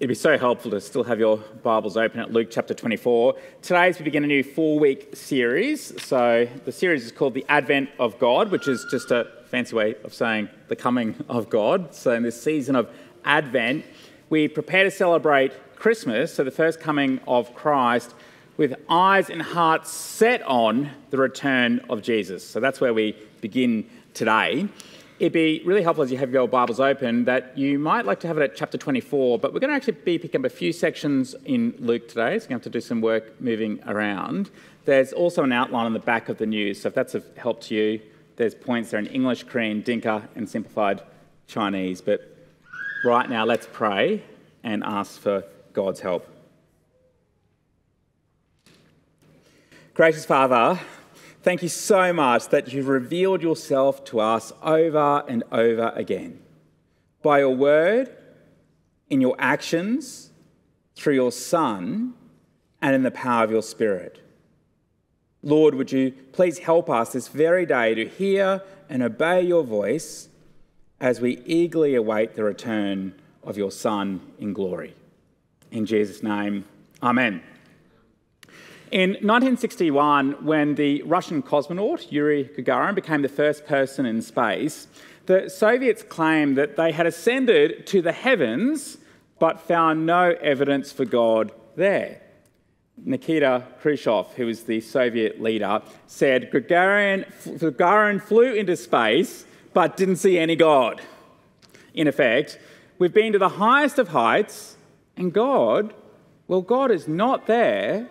It'd be so helpful to still have your Bibles open at Luke chapter 24. Today, as we begin a new four week series. So, the series is called The Advent of God, which is just a fancy way of saying the coming of God. So, in this season of Advent, we prepare to celebrate Christmas, so the first coming of Christ, with eyes and hearts set on the return of Jesus. So, that's where we begin today it'd be really helpful as you have your Bibles open that you might like to have it at chapter 24, but we're going to actually be picking up a few sections in Luke today, so to have to do some work moving around. There's also an outline on the back of the news, so if that's of help to you, there's points there in English, Korean, Dinka, and simplified Chinese. But right now, let's pray and ask for God's help. Gracious Father, Thank you so much that you've revealed yourself to us over and over again by your word, in your actions, through your Son, and in the power of your Spirit. Lord, would you please help us this very day to hear and obey your voice as we eagerly await the return of your Son in glory. In Jesus' name, Amen. In 1961, when the Russian cosmonaut Yuri Gagarin became the first person in space, the Soviets claimed that they had ascended to the heavens but found no evidence for God there. Nikita Khrushchev, who was the Soviet leader, said Gagarin, Gagarin flew into space but didn't see any God. In effect, we've been to the highest of heights, and God, well, God is not there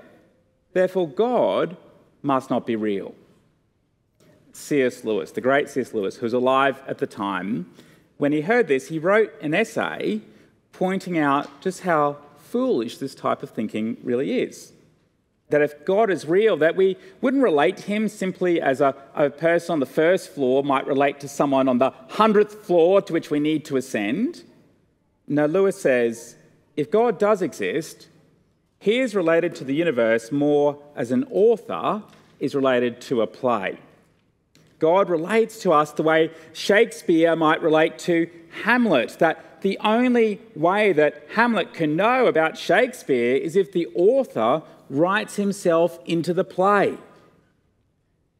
Therefore, God must not be real. C.S. Lewis, the great C.S. Lewis, who was alive at the time, when he heard this, he wrote an essay pointing out just how foolish this type of thinking really is. That if God is real, that we wouldn't relate to him simply as a, a person on the first floor might relate to someone on the hundredth floor to which we need to ascend. Now, Lewis says if God does exist, he is related to the universe more as an author is related to a play. God relates to us the way Shakespeare might relate to Hamlet, that the only way that Hamlet can know about Shakespeare is if the author writes himself into the play.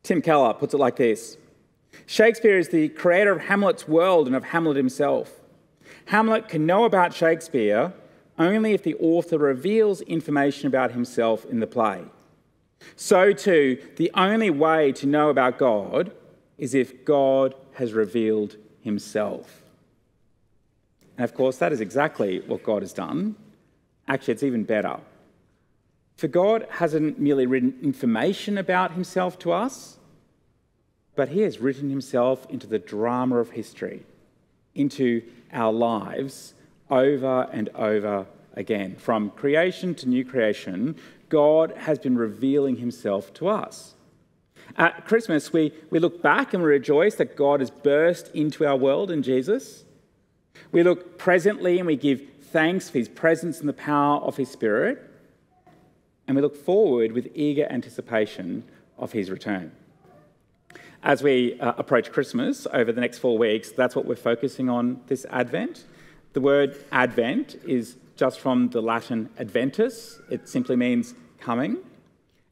Tim Keller puts it like this Shakespeare is the creator of Hamlet's world and of Hamlet himself. Hamlet can know about Shakespeare only if the author reveals information about himself in the play. So, too, the only way to know about God is if God has revealed himself. And of course, that is exactly what God has done. Actually, it's even better. For God hasn't merely written information about himself to us, but he has written himself into the drama of history, into our lives over and over again. From creation to new creation, God has been revealing himself to us. At Christmas, we, we look back and we rejoice that God has burst into our world in Jesus. We look presently and we give thanks for his presence and the power of his Spirit. And we look forward with eager anticipation of his return. As we uh, approach Christmas over the next four weeks, that's what we're focusing on this Advent. The word Advent is just from the Latin adventus, it simply means coming.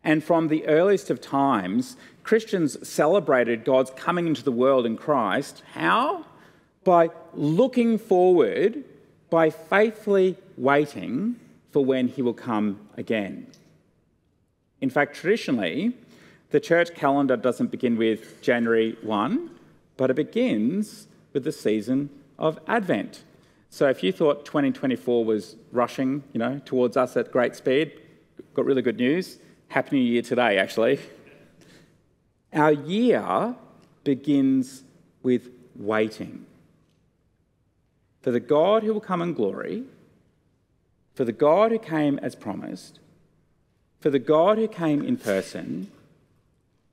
And from the earliest of times, Christians celebrated God's coming into the world in Christ. How? By looking forward, by faithfully waiting for when he will come again. In fact, traditionally, the church calendar doesn't begin with January 1, but it begins with the season of Advent. So if you thought 2024 was rushing, you know, towards us at great speed, got really good news. Happy New Year today, actually. Our year begins with waiting for the God who will come in glory, for the God who came as promised, for the God who came in person,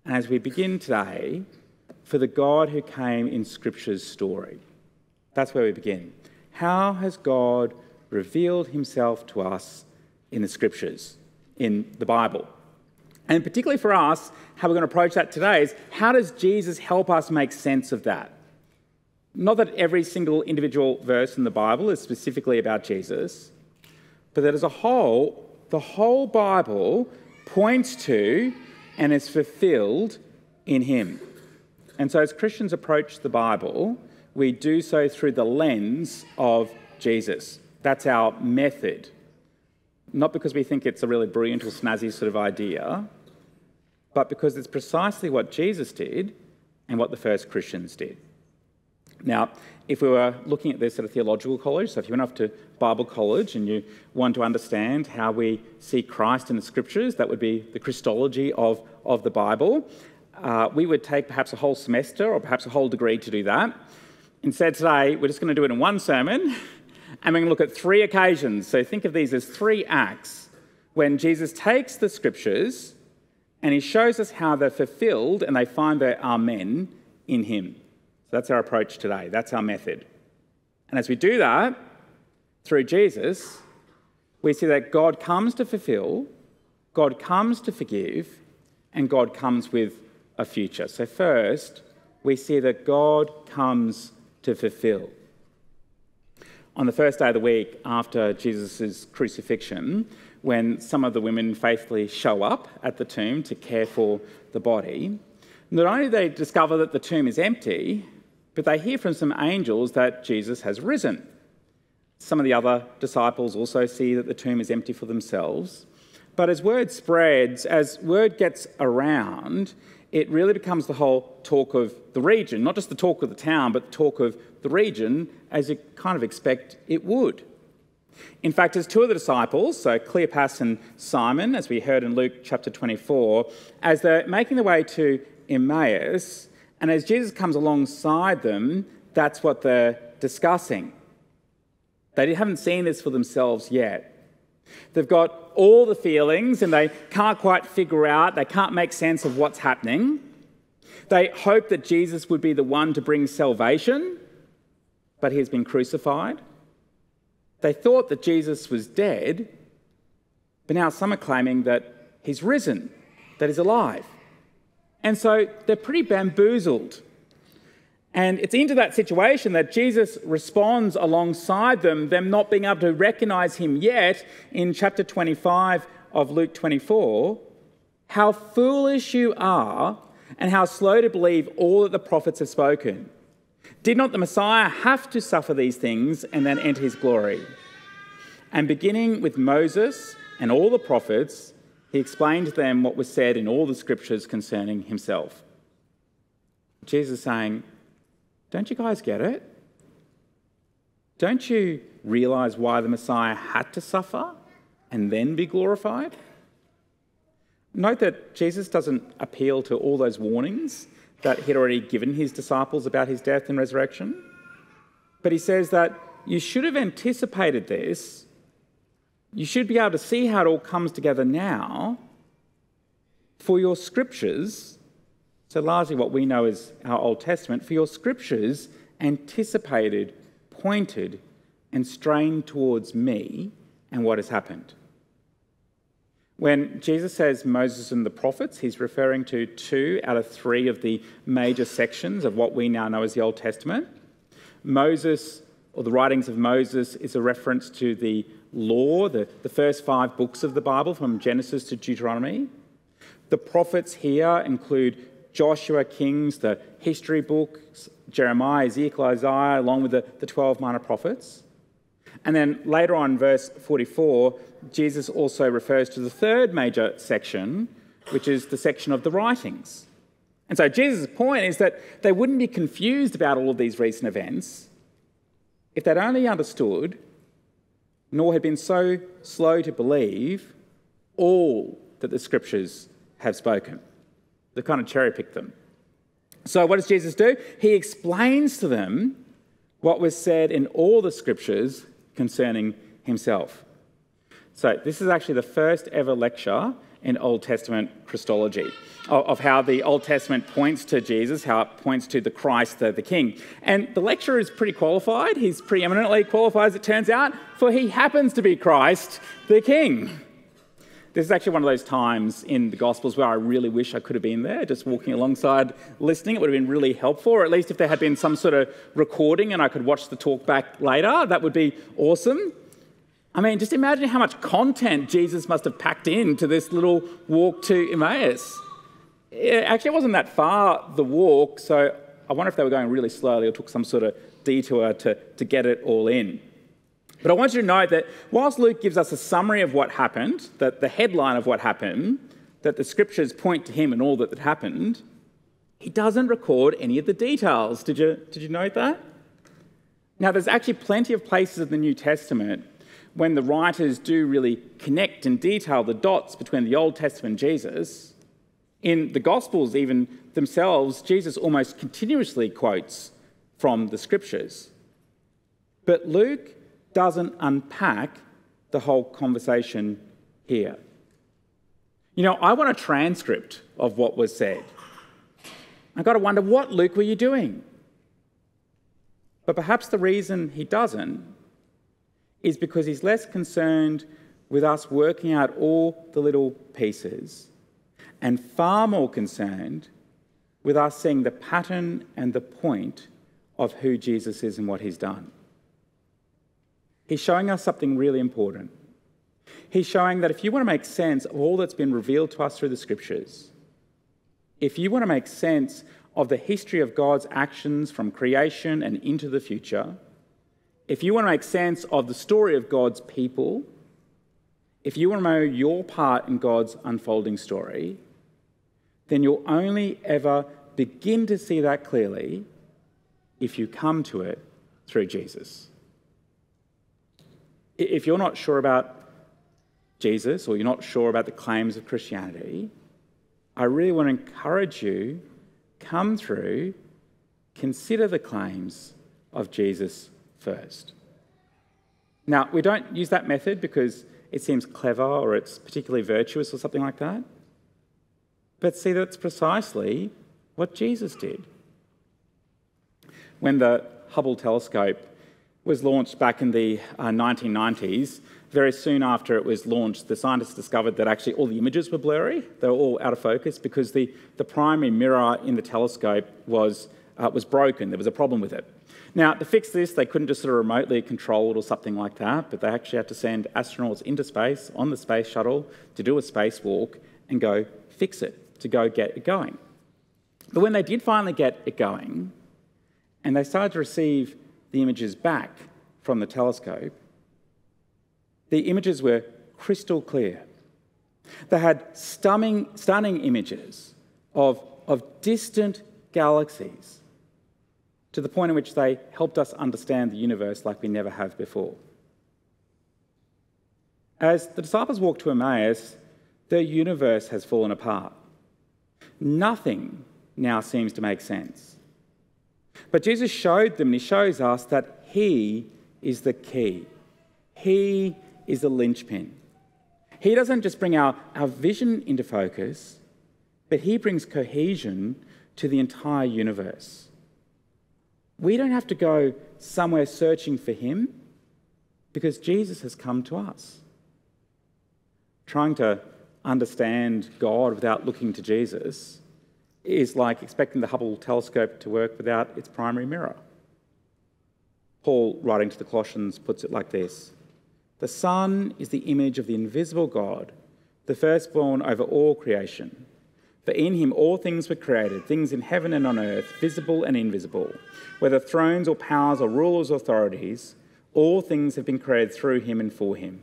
and as we begin today, for the God who came in Scripture's story. That's where we begin. How has God revealed himself to us in the scriptures, in the Bible? And particularly for us, how we're going to approach that today is how does Jesus help us make sense of that? Not that every single individual verse in the Bible is specifically about Jesus, but that as a whole, the whole Bible points to and is fulfilled in Him. And so, as Christians approach the Bible, we do so through the lens of Jesus. That's our method. Not because we think it's a really brilliant or snazzy sort of idea, but because it's precisely what Jesus did and what the first Christians did. Now, if we were looking at this at a theological college, so if you went off to Bible college and you want to understand how we see Christ in the scriptures, that would be the Christology of, of the Bible. Uh, we would take perhaps a whole semester or perhaps a whole degree to do that. Instead, today, we're just going to do it in one sermon and we're going to look at three occasions. So think of these as three acts when Jesus takes the scriptures and he shows us how they're fulfilled and they find their amen in him. So that's our approach today. That's our method. And as we do that through Jesus, we see that God comes to fulfill, God comes to forgive, and God comes with a future. So, first, we see that God comes to fulfill. On the first day of the week after Jesus' crucifixion, when some of the women faithfully show up at the tomb to care for the body, not only do they discover that the tomb is empty, but they hear from some angels that Jesus has risen. Some of the other disciples also see that the tomb is empty for themselves. But as word spreads, as word gets around, it really becomes the whole talk of the region, not just the talk of the town, but the talk of the region, as you kind of expect it would. In fact, as two of the disciples, so Cleopas and Simon, as we heard in Luke chapter 24, as they're making their way to Emmaus, and as Jesus comes alongside them, that's what they're discussing. They haven't seen this for themselves yet. They've got all the feelings and they can't quite figure out, they can't make sense of what's happening. They hope that Jesus would be the one to bring salvation, but he has been crucified. They thought that Jesus was dead, but now some are claiming that he's risen, that he's alive. And so they're pretty bamboozled. And it's into that situation that Jesus responds alongside them, them not being able to recognize him yet, in chapter 25 of Luke 24. How foolish you are, and how slow to believe all that the prophets have spoken. Did not the Messiah have to suffer these things and then enter his glory? And beginning with Moses and all the prophets, he explained to them what was said in all the scriptures concerning himself. Jesus saying, Don't you guys get it? Don't you realize why the Messiah had to suffer and then be glorified? Note that Jesus doesn't appeal to all those warnings that he'd already given his disciples about his death and resurrection, but he says that you should have anticipated this you should be able to see how it all comes together now for your scriptures. So, largely what we know as our Old Testament, for your scriptures anticipated, pointed, and strained towards me and what has happened. When Jesus says Moses and the prophets, he's referring to two out of three of the major sections of what we now know as the Old Testament. Moses, or the writings of Moses, is a reference to the law, the, the first five books of the Bible from Genesis to Deuteronomy. The prophets here include Joshua, Kings, the history books, Jeremiah, Ezekiel, Isaiah, along with the, the 12 minor prophets. And then later on, verse 44, Jesus also refers to the third major section, which is the section of the writings. And so Jesus' point is that they wouldn't be confused about all of these recent events if they'd only understood nor had been so slow to believe all that the scriptures have spoken. They kind of cherry picked them. So, what does Jesus do? He explains to them what was said in all the scriptures concerning himself. So, this is actually the first ever lecture in Old Testament Christology of, how the Old Testament points to Jesus, how it points to the Christ, the, the King. And the lecturer is pretty qualified. He's preeminently qualified, as it turns out, for he happens to be Christ, the King. This is actually one of those times in the Gospels where I really wish I could have been there, just walking alongside listening. It would have been really helpful, or at least if there had been some sort of recording and I could watch the talk back later, that would be awesome. I mean, just imagine how much content Jesus must have packed into this little walk to Emmaus. It actually, it wasn't that far, the walk, so I wonder if they were going really slowly or took some sort of detour to, to get it all in. But I want you to know that whilst Luke gives us a summary of what happened, that the headline of what happened, that the scriptures point to him and all that had happened, he doesn't record any of the details. Did you, did you note that? Now, there's actually plenty of places in the New Testament when the writers do really connect and detail the dots between the Old Testament and Jesus, in the Gospels, even themselves, Jesus almost continuously quotes from the scriptures. But Luke doesn't unpack the whole conversation here. You know, I want a transcript of what was said. I've got to wonder, what, Luke, were you doing? But perhaps the reason he doesn't is because he's less concerned with us working out all the little pieces and far more concerned with us seeing the pattern and the point of who Jesus is and what he's done. He's showing us something really important. He's showing that if you want to make sense of all that's been revealed to us through the scriptures, if you want to make sense of the history of God's actions from creation and into the future, if you want to make sense of the story of God's people, if you want to know your part in God's unfolding story, then you'll only ever begin to see that clearly if you come to it through Jesus. If you're not sure about Jesus or you're not sure about the claims of Christianity, I really want to encourage you come through, consider the claims of Jesus first. Now, we don't use that method because it seems clever or it's particularly virtuous or something like that. But see, that's precisely what Jesus did. When the Hubble telescope was launched back in the uh, 1990s. Very soon after it was launched, the scientists discovered that actually all the images were blurry. They were all out of focus because the, the primary mirror in the telescope was, uh, was broken. There was a problem with it. Now, to fix this, they couldn't just sort of remotely control it or something like that, but they actually had to send astronauts into space on the space shuttle to do a spacewalk and go fix it, to go get it going. But when they did finally get it going, and they started to receive the images back from the telescope, the images were crystal clear. They had stunning, stunning images of, of distant galaxies to the point in which they helped us understand the universe like we never have before. As the disciples walked to Emmaus, the universe has fallen apart. Nothing now seems to make sense. But Jesus showed them, and he shows us that he is the key. He is the linchpin. He doesn't just bring our, our vision into focus, but he brings cohesion to the entire universe. We don't have to go somewhere searching for him because Jesus has come to us. Trying to understand God without looking to Jesus is like expecting the Hubble telescope to work without its primary mirror. Paul, writing to the Colossians, puts it like this The Son is the image of the invisible God, the firstborn over all creation. For in him all things were created, things in heaven and on earth, visible and invisible, whether thrones or powers or rulers or authorities, all things have been created through him and for him.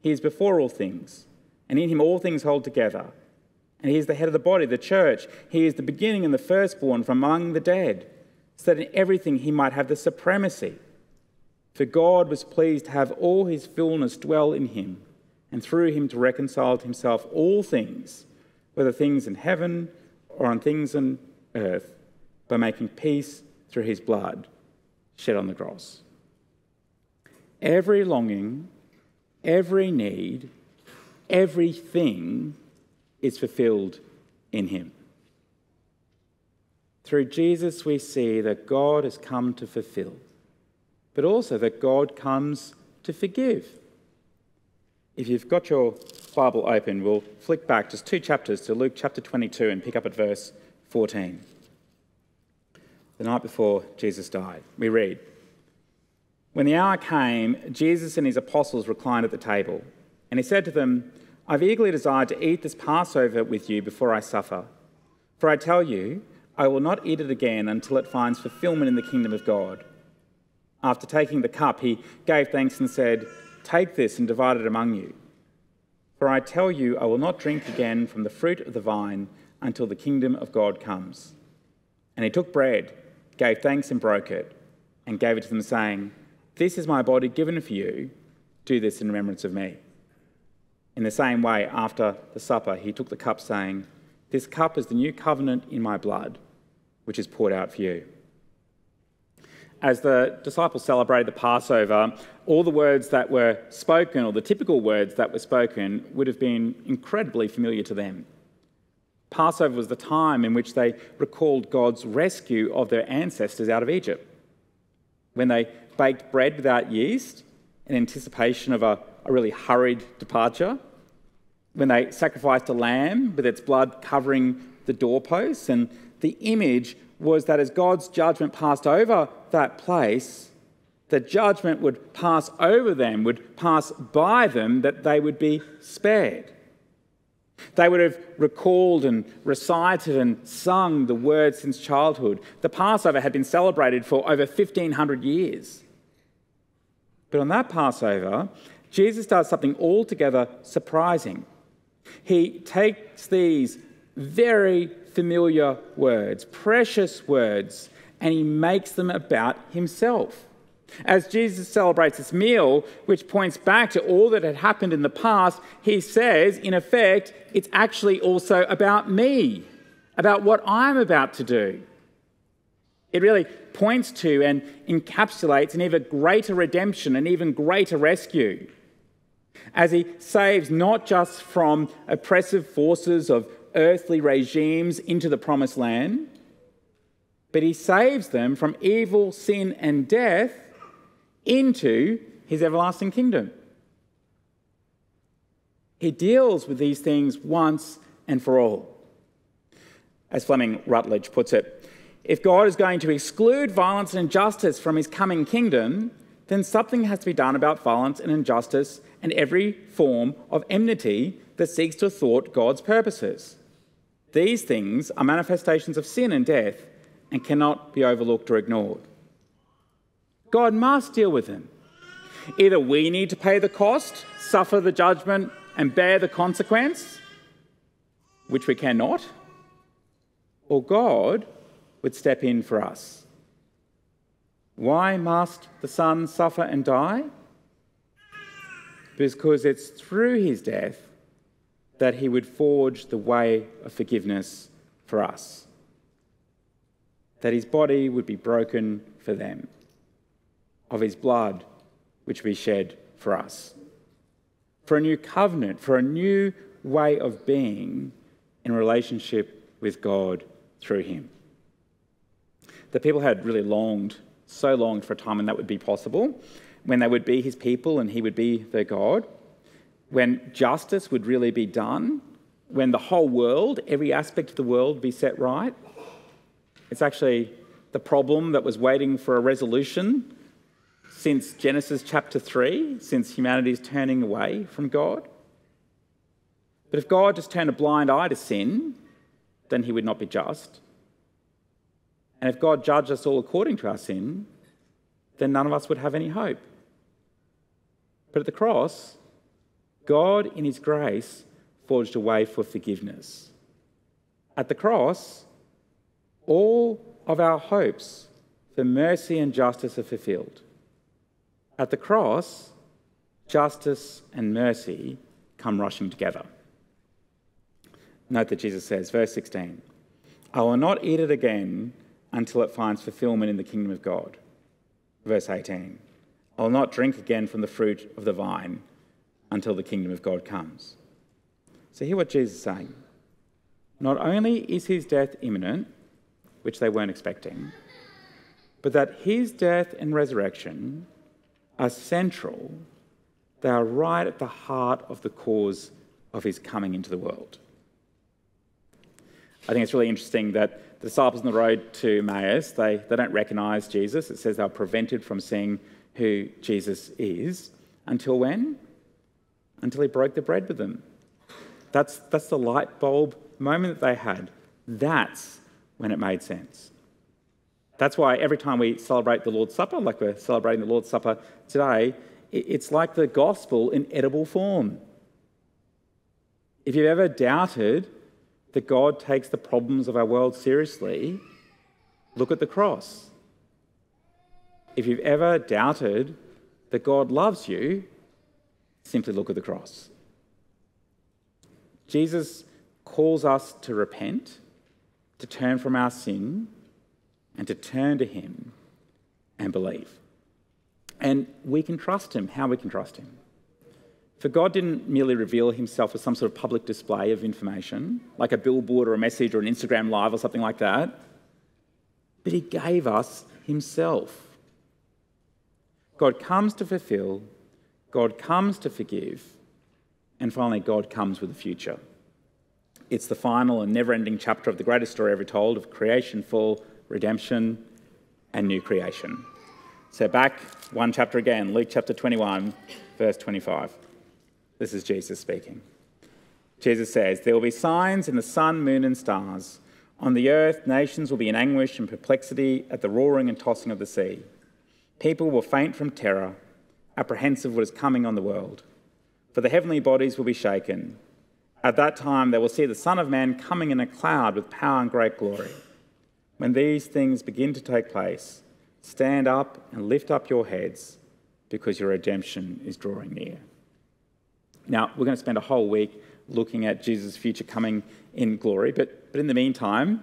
He is before all things, and in him all things hold together. And he is the head of the body, the church. He is the beginning and the firstborn from among the dead, so that in everything he might have the supremacy. For God was pleased to have all his fullness dwell in him, and through him to reconcile to himself all things, whether things in heaven or on things on earth, by making peace through his blood shed on the cross. Every longing, every need, everything is fulfilled in him. Through Jesus, we see that God has come to fulfill, but also that God comes to forgive. If you've got your Bible open, we'll flick back just two chapters to Luke chapter 22 and pick up at verse 14. The night before Jesus died, we read When the hour came, Jesus and his apostles reclined at the table, and he said to them, I've eagerly desired to eat this Passover with you before I suffer. For I tell you, I will not eat it again until it finds fulfillment in the kingdom of God. After taking the cup, he gave thanks and said, Take this and divide it among you. For I tell you, I will not drink again from the fruit of the vine until the kingdom of God comes. And he took bread, gave thanks and broke it, and gave it to them, saying, This is my body given for you. Do this in remembrance of me. In the same way, after the supper, he took the cup, saying, This cup is the new covenant in my blood, which is poured out for you. As the disciples celebrated the Passover, all the words that were spoken, or the typical words that were spoken, would have been incredibly familiar to them. Passover was the time in which they recalled God's rescue of their ancestors out of Egypt. When they baked bread without yeast in anticipation of a, a really hurried departure, when they sacrificed a lamb with its blood covering the doorposts. And the image was that as God's judgment passed over that place, the judgment would pass over them, would pass by them, that they would be spared. They would have recalled and recited and sung the words since childhood. The Passover had been celebrated for over 1500 years. But on that Passover, Jesus does something altogether surprising. He takes these very familiar words, precious words, and he makes them about himself. As Jesus celebrates this meal, which points back to all that had happened in the past, he says, in effect, it's actually also about me, about what I'm about to do. It really points to and encapsulates an even greater redemption, an even greater rescue as he saves not just from oppressive forces of earthly regimes into the promised land, but he saves them from evil, sin, and death into his everlasting kingdom. He deals with these things once and for all. As Fleming Rutledge puts it, if God is going to exclude violence and injustice from his coming kingdom, then something has to be done about violence and injustice and every form of enmity that seeks to thwart God's purposes. These things are manifestations of sin and death and cannot be overlooked or ignored. God must deal with them. Either we need to pay the cost, suffer the judgment, and bear the consequence, which we cannot, or God would step in for us. Why must the Son suffer and die? because it's through his death that he would forge the way of forgiveness for us. That his body would be broken for them, of his blood which we shed for us. For a new covenant, for a new way of being in relationship with God through him. The people had really longed, so longed for a time when that would be possible when they would be his people and he would be their God, when justice would really be done, when the whole world, every aspect of the world, be set right. It's actually the problem that was waiting for a resolution since Genesis chapter 3, since humanity is turning away from God. But if God just turned a blind eye to sin, then he would not be just. And if God judged us all according to our sin, then none of us would have any hope. But at the cross, God, in His grace, forged a way for forgiveness. At the cross, all of our hopes for mercy and justice are fulfilled. At the cross, justice and mercy come rushing together. Note that Jesus says, verse 16, I will not eat it again until it finds fulfillment in the kingdom of God. Verse 18, I will not drink again from the fruit of the vine until the kingdom of God comes. So, hear what Jesus is saying. Not only is his death imminent, which they weren't expecting, but that his death and resurrection are central. They are right at the heart of the cause of his coming into the world. I think it's really interesting that the disciples on the road to Emmaus, they, they don't recognize Jesus. It says they were prevented from seeing who Jesus is until when? Until he broke the bread with them. That's, that's the light bulb moment that they had. That's when it made sense. That's why every time we celebrate the Lord's Supper, like we're celebrating the Lord's Supper today, it's like the gospel in edible form. If you've ever doubted that God takes the problems of our world seriously, look at the cross. If you've ever doubted that God loves you, simply look at the cross. Jesus calls us to repent, to turn from our sin, and to turn to Him and believe. And we can trust Him. How we can trust Him? For God didn't merely reveal Himself as some sort of public display of information, like a billboard or a message or an Instagram live or something like that, but He gave us Himself. God comes to fulfill, God comes to forgive, and finally, God comes with a future. It's the final and never ending chapter of the greatest story ever told of creation, fall, redemption, and new creation. So, back one chapter again, Luke chapter 21, verse 25. This is Jesus speaking. Jesus says, There will be signs in the sun, moon, and stars. On the earth, nations will be in anguish and perplexity at the roaring and tossing of the sea. People will faint from terror, apprehensive of what is coming on the world. For the heavenly bodies will be shaken at that time, they will see the Son of Man coming in a cloud with power and great glory. When these things begin to take place, stand up and lift up your heads because your redemption is drawing near. Now, we're going to spend a whole week looking at Jesus' future coming in glory, but, but in the meantime,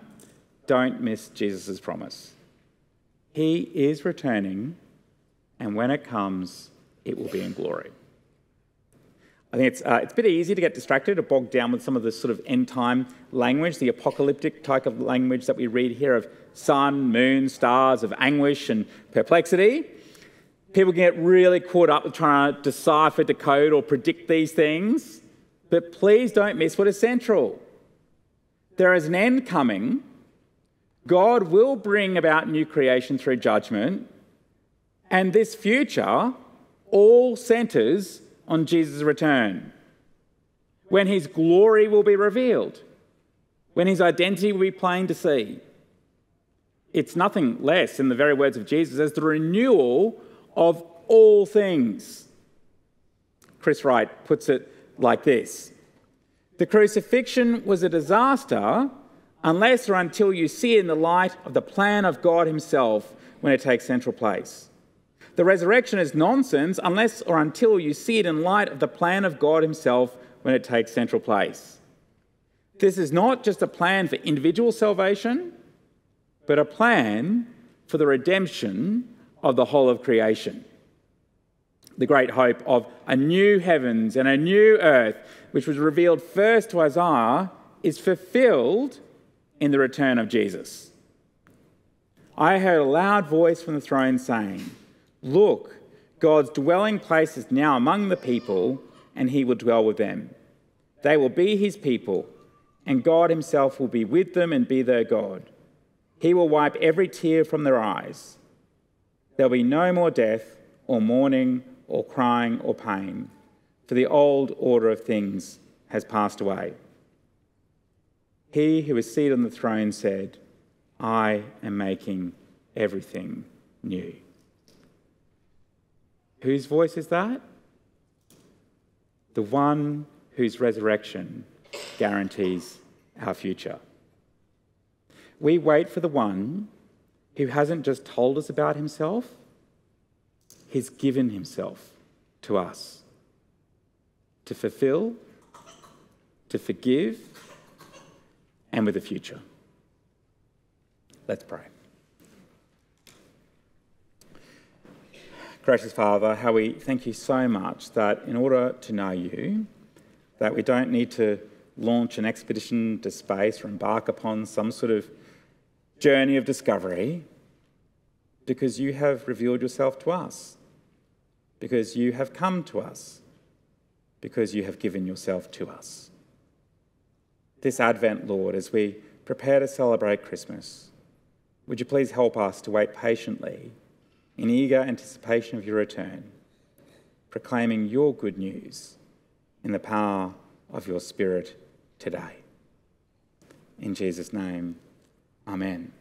don't miss Jesus' promise. He is returning, and when it comes, it will be in glory. I think it's, uh, it's a bit easy to get distracted or bogged down with some of the sort of end time language, the apocalyptic type of language that we read here of sun, moon, stars, of anguish and perplexity. People get really caught up with trying to decipher, decode, or predict these things. But please don't miss what is central. There is an end coming. God will bring about new creation through judgment. And this future all centres on Jesus' return, when his glory will be revealed, when his identity will be plain to see. It's nothing less, in the very words of Jesus, as the renewal of all things. Chris Wright puts it like this The crucifixion was a disaster unless or until you see it in the light of the plan of God Himself when it takes central place. The resurrection is nonsense unless or until you see it in light of the plan of God Himself when it takes central place. This is not just a plan for individual salvation, but a plan for the redemption of the whole of creation. The great hope of a new heavens and a new earth, which was revealed first to Isaiah, is fulfilled in the return of Jesus. I heard a loud voice from the throne saying, Look, God's dwelling place is now among the people, and he will dwell with them. They will be his people, and God himself will be with them and be their God. He will wipe every tear from their eyes. There'll be no more death, or mourning, or crying, or pain, for the old order of things has passed away. He who is seated on the throne said, I am making everything new. Whose voice is that? The one whose resurrection guarantees our future. We wait for the one who hasn't just told us about himself, he's given himself to us to fulfill, to forgive, and with a future. Let's pray. Gracious Father, how we thank you so much that in order to know you, that we don't need to launch an expedition to space or embark upon some sort of journey of discovery, because you have revealed yourself to us, because you have come to us, because you have given yourself to us. This Advent, Lord, as we prepare to celebrate Christmas, would you please help us to wait patiently in eager anticipation of your return, proclaiming your good news in the power of your Spirit today. In Jesus' name, Amen.